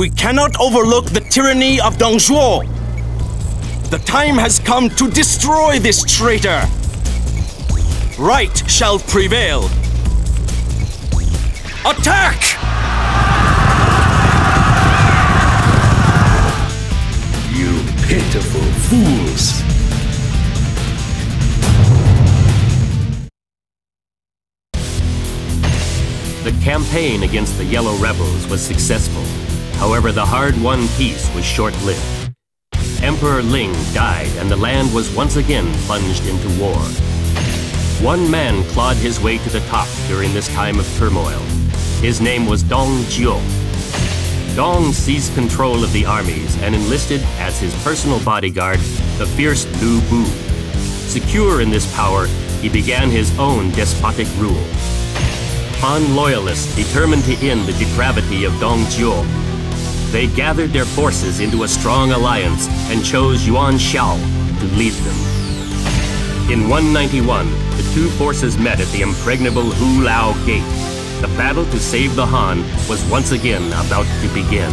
We cannot overlook the tyranny of Dong Zhuo. The time has come to destroy this traitor. Right shall prevail. Attack! You pitiful fools! The campaign against the Yellow Rebels was successful. However, the hard-won peace was short-lived. Emperor Ling died and the land was once again plunged into war. One man clawed his way to the top during this time of turmoil. His name was Dong Zhuo. Dong seized control of the armies and enlisted as his personal bodyguard the fierce Lu Bu. Secure in this power, he began his own despotic rule. Han loyalists determined to end the depravity of Dong Zhuo. They gathered their forces into a strong alliance and chose Yuan Shao to lead them. In 191, the two forces met at the impregnable Hu Lao Gate. The battle to save the Han was once again about to begin.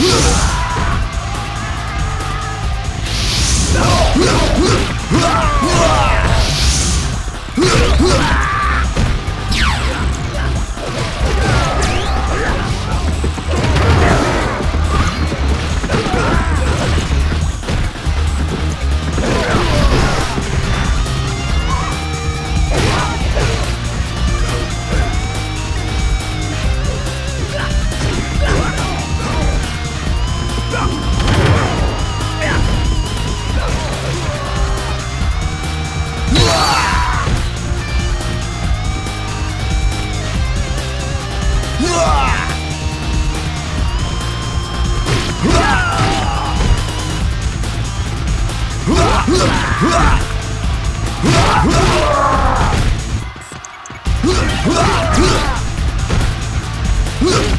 Ugh! Yeah!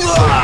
Huh!